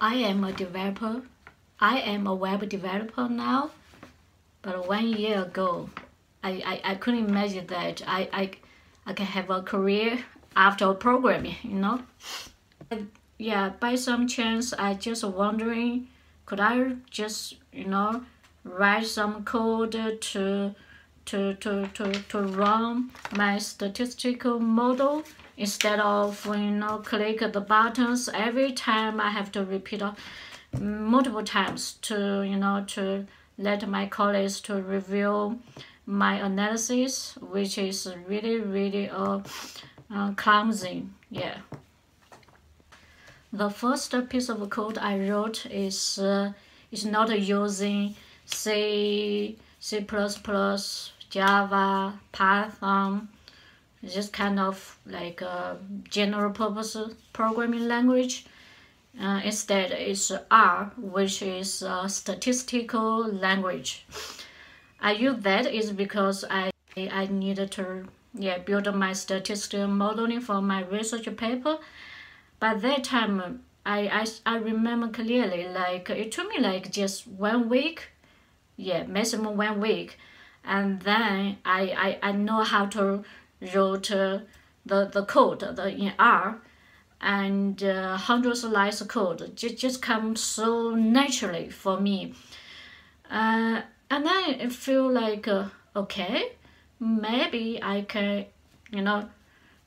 I am a developer. I am a web developer now. But one year ago, I, I, I couldn't imagine that I, I, I can have a career after programming, you know? Yeah, by some chance, I just wondering, could I just, you know, write some code to to, to, to, to run my statistical model instead of you know click the buttons every time I have to repeat multiple times to you know to let my colleagues to review my analysis which is really really uh, uh, clumsy. Yeah. The first piece of code I wrote is uh, is not using C C++, Java, Python, just kind of like a general purpose programming language. Uh, instead, it's R, which is a statistical language. I use that is because I I needed to yeah build my statistical modeling for my research paper. By that time, I, I, I remember clearly like it took me like just one week, yeah maximum one week and then I, I, I know how to write uh, the, the code the, in R and uh, hundreds of lines of code just, just come so naturally for me. Uh, and then I feel like, uh, okay, maybe I can, you know,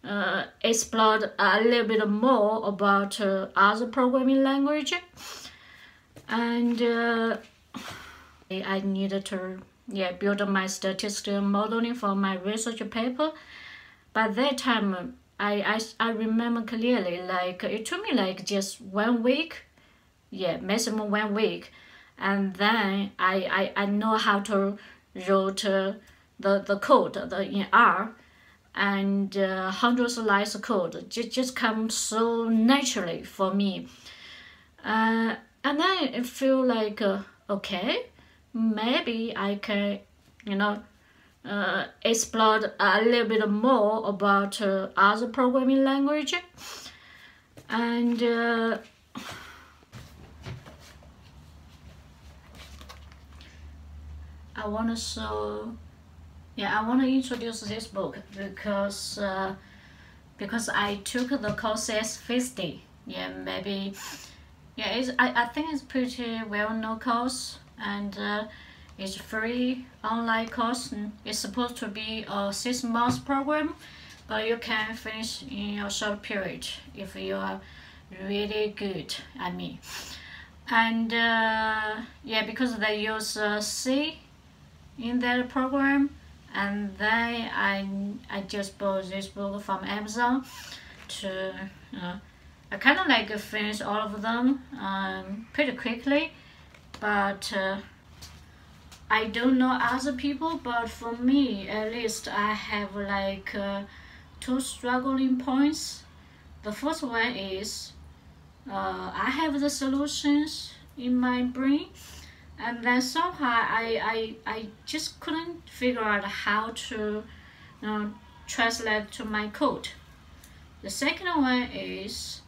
uh, explore a little bit more about uh, other programming language. And uh, I needed to yeah, build my statistical modeling for my research paper. By that time, I, I, I remember clearly, like, it took me like just one week, yeah, maximum one week. And then I, I, I know how to write uh, the, the code the, in R and uh, hundreds of lines of code just, just come so naturally for me. Uh, and then I feel like, uh, okay, maybe I can, you know, uh, explore a little bit more about uh, other programming language. And uh, I want to show, yeah, I want to introduce this book because uh, because I took the course CS50. Yeah, maybe, yeah, it's, I, I think it's pretty well-known course and uh, it's free online course. It's supposed to be a six months program, but you can finish in a short period if you are really good I mean. And uh, yeah, because they use uh, C in that program, and then I I just bought this book from Amazon to uh, I kind of like finish all of them um, pretty quickly but uh, I don't know other people but for me at least I have like uh, two struggling points the first one is uh, I have the solutions in my brain and then somehow I, I, I just couldn't figure out how to uh, translate to my code. The second one is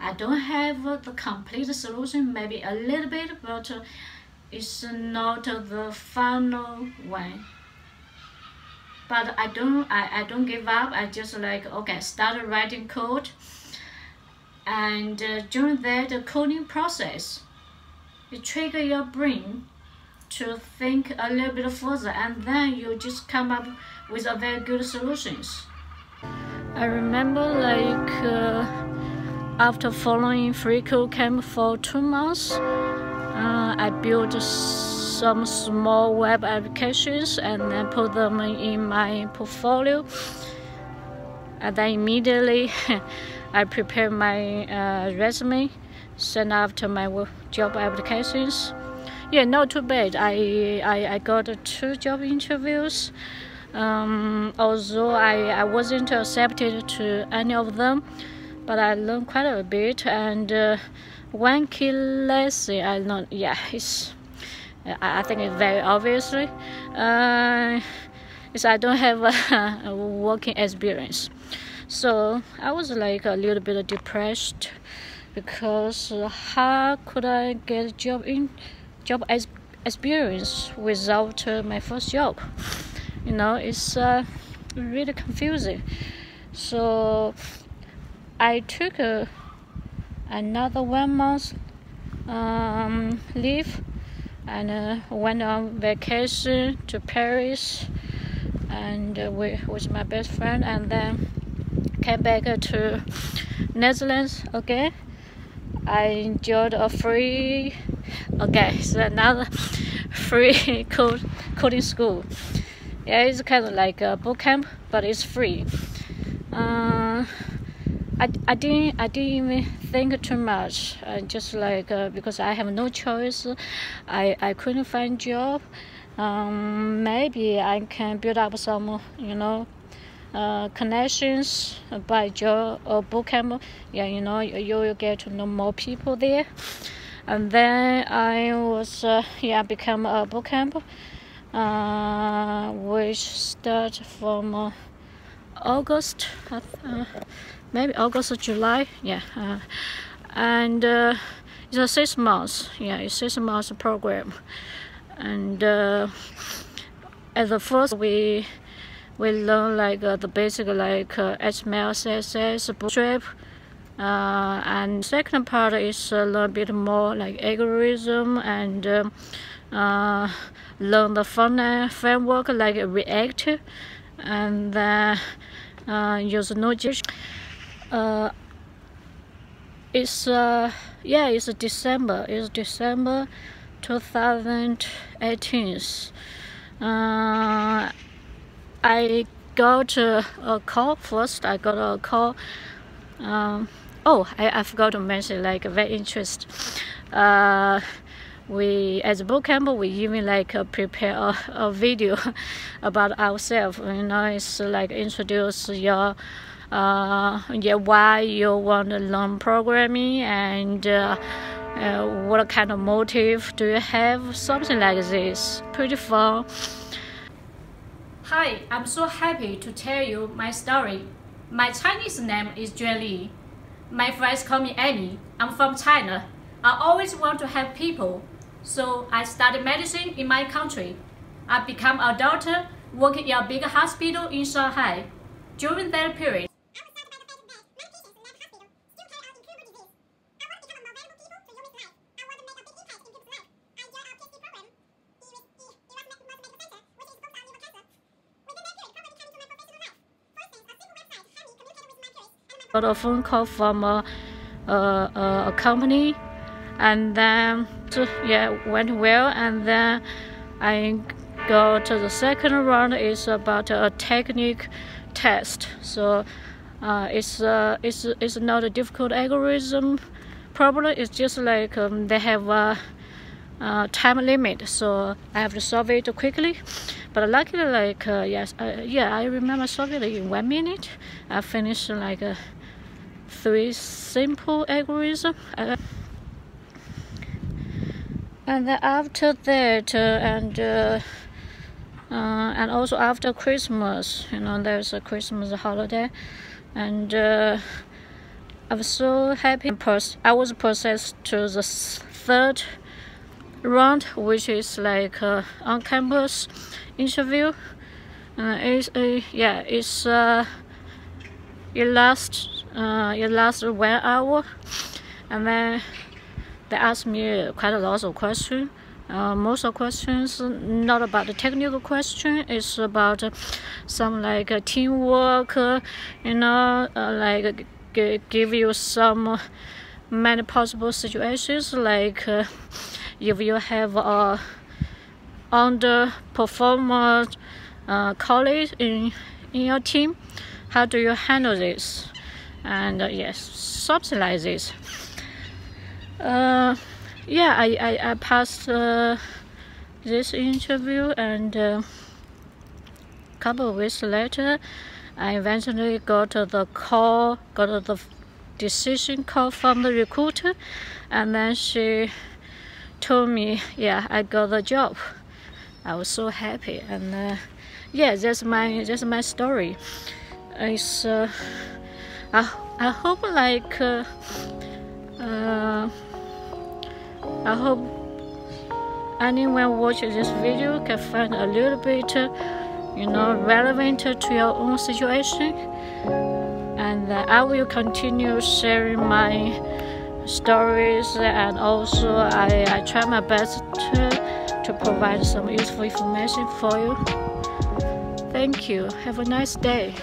I don't have the complete solution, maybe a little bit, but it's not the final one. But I don't, I, I don't give up. I just like, okay, start writing code. And uh, during that coding process, it trigger your brain to think a little bit further and then you just come up with a very good solutions. I remember like uh, after following free code camp for two months, uh, I built some small web applications and then put them in my portfolio. And then immediately I prepared my uh, resume, sent to my job applications. Yeah, not too bad. I, I, I got two job interviews. Um, although I, I wasn't accepted to any of them, but I learned quite a bit. And uh, one key lesson I learned, yeah, it's I, think it's very obviously, uh, is I don't have a, a working experience. So I was like a little bit depressed because how could I get a job in job as experience without uh, my first job? You know, it's uh, really confusing. So I took a, another one month um, leave and uh, went on vacation to Paris and uh, with, with my best friend and then came back to Netherlands again. I enjoyed a free okay so another free code coding school. Yeah, it's kind of like a boot camp, but it's free. Uh, I, I didn't I didn't even think too much. Uh, just like uh, because I have no choice, I I couldn't find job. Um, maybe I can build up some you know uh, connections by job or bootcamp. Yeah, you know you, you will get to know more people there. And then I was uh, yeah become a bootcamp, uh, which start from uh, August. Uh, maybe August or July. Yeah, uh, and uh, it's a six months. Yeah, it's six months program, and uh, at the first we we learn like uh, the basic like uh, HTML, CSS, Bootstrap. Uh, and second part is a little bit more like algorithm and um, uh, learn the end framework like React and uh, use Node.js uh, it's uh, yeah it's December. It's December 2018 uh, I got a, a, call first. I got a call um, oh I, I forgot to mention like very interest. Uh, we as a boot camp we even like uh, prepare a, a video about ourselves you know it's like introduce your uh, yeah, why you want to learn programming and uh, uh, what kind of motive do you have, something like this. Pretty fun. Hi, I'm so happy to tell you my story. My Chinese name is Juan Li. My friends call me Amy I'm from China. I always want to help people, so I studied medicine in my country. I became a doctor working in a big hospital in Shanghai. During that period, I got a phone call from a, a, a company and then yeah went well. And then I go to the second round. Is about a technique test. So uh, it's uh, it's it's not a difficult algorithm problem. It's just like um, they have a, a, time limit. So I have to solve it quickly. But luckily like uh, yes uh, yeah I remember solving it in one minute. I finished like three simple algorithm. Uh, and then after that uh, and uh, uh, and also after Christmas you know there's a Christmas holiday. And uh, I was so happy. I was processed to the third round which is like uh, on campus interview. Uh, it's yeah it's it lasts it lasted one hour. And then they asked me quite a lot of questions. Uh, most of questions not about the technical question. It's about uh, some like uh, teamwork you know uh, like give you some many possible situations like uh, if you have a underperformer uh, colleague in in your team how do you handle this? And yes something like this uh, yeah I, I, I passed uh, this interview and a uh, couple of weeks later I eventually got the call got the decision call from the recruiter and then she told me yeah I got the job. I was so happy and uh, yeah that's my that's my story. It's uh, I, I hope like uh, uh, I hope anyone watching this video can find a little bit you know relevant to your own situation and uh, I will continue sharing my stories and also I, I try my best to, to provide some useful information for you. Thank you. Have a nice day.